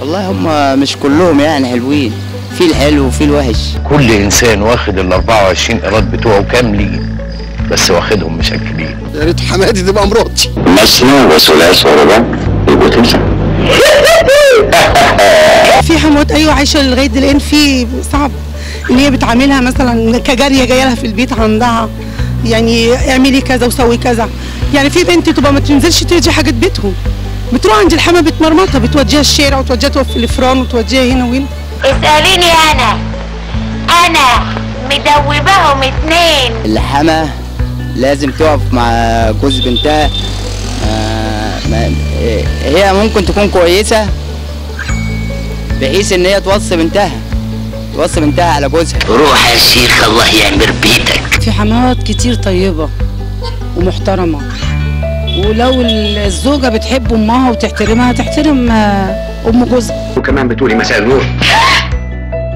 والله هم مش كلهم يعني حلوين. في الحلو وفي الوحش. كل إنسان واخد ال 24 إيراد بتوعه كاملين بس واخدهم مشكلين يا ريت حمادي تبقى مراتي مسنون وثلاث ورباع يبقوا تمسك في حموت أيوه عايشة لغاية الان في صعب إن هي بتعاملها مثلا كجارية جاية لها في البيت عندها. يعني اعملي كذا وسوي كذا. يعني في بنت تبقى ما تنزلش ترجع حاجة بيتهم. بتروح عند الحما بتمرمطها بتوديها الشارع وتوديها توفي الفران وتوديها هنا وهنا. اسأليني أنا. أنا مدوباهم اتنين اللحمة لازم تقف مع جوز بنتها. ما ما هي ممكن تكون كويسة بحيث إن هي توصي بنتها توصي بنتها على جوزها. روح يا شيخ الله يعمر بيتك. في حموات كتير طيبة ومحترمة. ولو الزوجة بتحب أمها وتحترمها تحترم آه، أم جوزها. وكمان بتقولي مساء النور.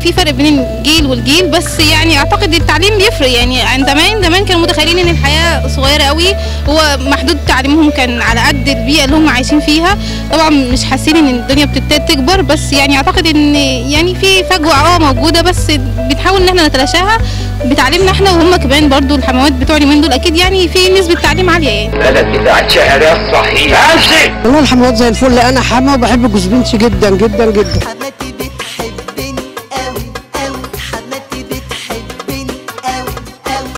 في فرق بين الجيل والجيل بس يعني أعتقد التعليم بيفرق. يعني عند زمان زمان كانوا متخيلين إن الحياة صغيرة قوي هو محدود تعليمهم كان على قد البيئة اللي هم عايشين فيها. طبعا مش حاسين إن الدنيا بتبتدي تكبر بس يعني أعتقد إن يعني في فجوة آه موجودة بس بنحاول إن إحنا نتلاشاها بتعليمنا إحنا وهم كمان برضو الحموات بتوع اليومين دول أكيد يعني في نسبة تعليم عالية يعني. بلد بتاعت شهادات صحيح امسك والله الحموات زي الفل. أنا حما وبحب جوز بنتي جدا جدا جدا.